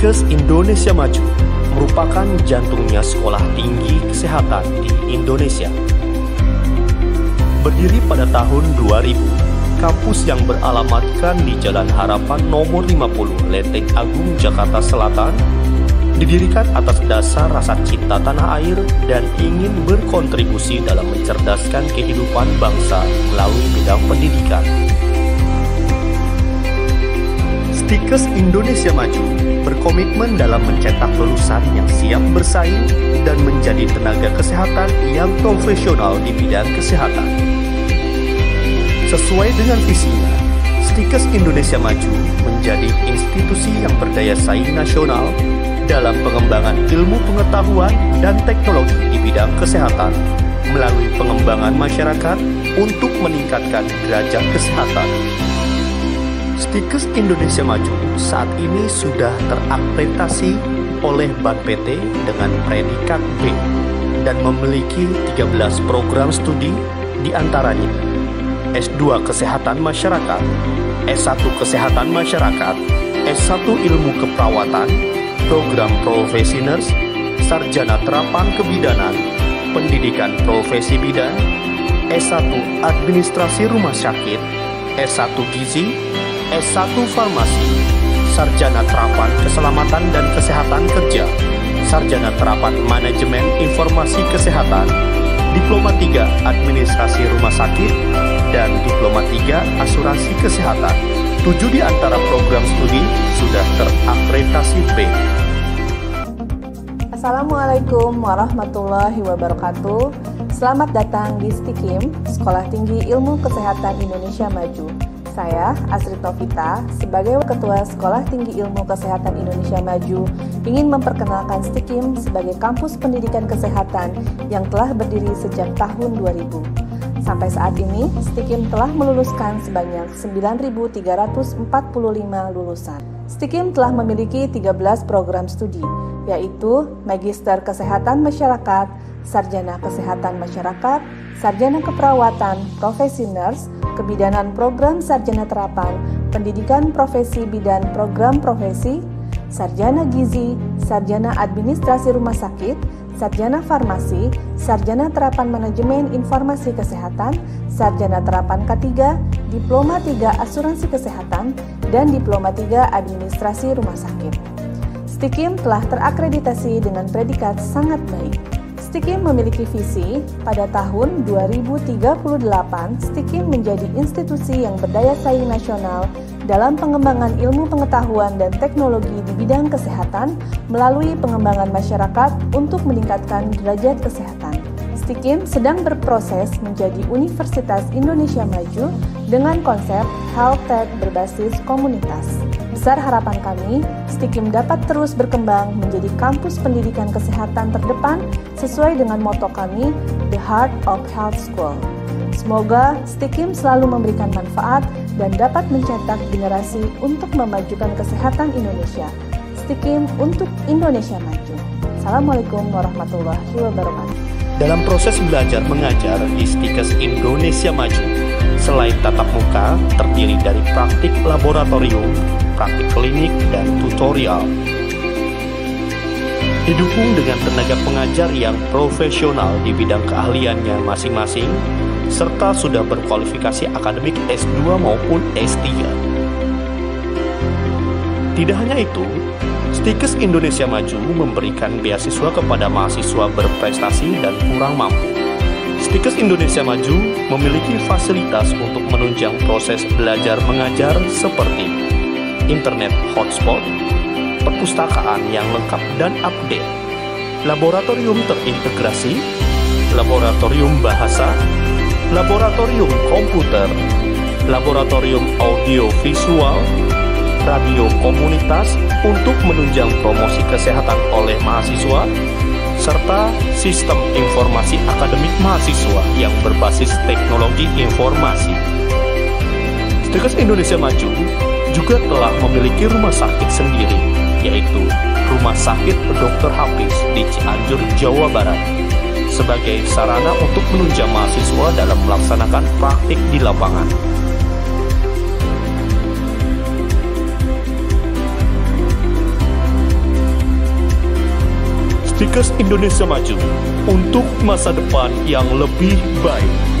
Stikes Indonesia Maju merupakan jantungnya sekolah tinggi kesehatan di Indonesia. Berdiri pada tahun 2000, kampus yang beralamatkan di Jalan Harapan nomor 50 Lenteng Agung, Jakarta Selatan, didirikan atas dasar rasa cinta tanah air dan ingin berkontribusi dalam mencerdaskan kehidupan bangsa melalui bidang pendidikan. Stikes Indonesia Maju berkomitmen dalam mencetak lulusan yang siap bersaing dan menjadi tenaga kesehatan yang profesional di bidang kesehatan. Sesuai dengan visinya, Stikes Indonesia Maju menjadi institusi yang berdaya saing nasional dalam pengembangan ilmu pengetahuan dan teknologi di bidang kesehatan melalui pengembangan masyarakat untuk meningkatkan derajat kesehatan Stikes Indonesia Maju saat ini sudah terakreditasi oleh Bank PT dengan predikat B dan memiliki 13 program studi di antaranya S2 Kesehatan Masyarakat, S1 Kesehatan Masyarakat, S1 Ilmu Keperawatan, Program Profesi Nurse, Sarjana Terapan Kebidanan, Pendidikan Profesi Bidan, S1 Administrasi Rumah Sakit, S1 Gizi, S1 Farmasi, Sarjana Terapan Keselamatan dan Kesehatan Kerja, Sarjana Terapan Manajemen Informasi Kesehatan, Diploma 3 Administrasi Rumah Sakit, dan Diploma 3 Asuransi Kesehatan. Tujuh di antara program studi sudah terakreditasi B. Assalamualaikum warahmatullahi wabarakatuh. Selamat datang di STIKIM, Sekolah Tinggi Ilmu Kesehatan Indonesia Maju. Saya, Asri Tovita, sebagai Ketua Sekolah Tinggi Ilmu Kesehatan Indonesia Maju, ingin memperkenalkan STIKIM sebagai kampus pendidikan kesehatan yang telah berdiri sejak tahun 2000. Sampai saat ini, STIKIM telah meluluskan sebanyak 9.345 lulusan. STIKIM telah memiliki 13 program studi, yaitu Magister Kesehatan Masyarakat, Sarjana Kesehatan Masyarakat, Sarjana Keperawatan, Profesi Nurse, kebidanan program sarjana terapan, pendidikan profesi bidan program profesi, sarjana gizi, sarjana administrasi rumah sakit, sarjana farmasi, sarjana terapan manajemen informasi kesehatan, sarjana terapan K3, diploma 3 asuransi kesehatan, dan diploma 3 administrasi rumah sakit. Stikim telah terakreditasi dengan predikat sangat baik. Stikim memiliki visi pada tahun 2038 Stikim menjadi institusi yang berdaya saing nasional dalam pengembangan ilmu pengetahuan dan teknologi di bidang kesehatan melalui pengembangan masyarakat untuk meningkatkan derajat kesehatan. Stikim sedang berproses menjadi Universitas Indonesia Maju dengan konsep health tech berbasis komunitas. Besar harapan kami, Stikim dapat terus berkembang menjadi kampus pendidikan kesehatan terdepan sesuai dengan moto kami, The Heart of Health School. Semoga Stikim selalu memberikan manfaat dan dapat mencetak generasi untuk memajukan kesehatan Indonesia. Stikim untuk Indonesia Maju. Assalamualaikum warahmatullahi wabarakatuh. Dalam proses belajar mengajar di Stikes Indonesia Maju, selain tatap muka, terdiri dari praktik laboratorium, praktik klinik, dan tutorial. Didukung dengan tenaga pengajar yang profesional di bidang keahliannya masing-masing, serta sudah berkualifikasi akademik S2 maupun S3. Tidak hanya itu, Stikes Indonesia Maju memberikan beasiswa kepada mahasiswa berprestasi dan kurang mampu. Stikes Indonesia Maju memiliki fasilitas untuk menunjang proses belajar mengajar seperti internet hotspot, perpustakaan yang lengkap dan update, laboratorium terintegrasi, laboratorium bahasa, laboratorium komputer, laboratorium audio visual, radio komunitas untuk menunjang promosi kesehatan oleh mahasiswa, serta sistem informasi akademik mahasiswa yang berbasis teknologi informasi. Stikes Indonesia Maju juga telah memiliki rumah sakit sendiri, yaitu Rumah Sakit Dr. Hafiz di Cianjur, Jawa Barat, sebagai sarana untuk menunjang mahasiswa dalam melaksanakan praktik di lapangan. Stikers Indonesia Maju untuk masa depan yang lebih baik.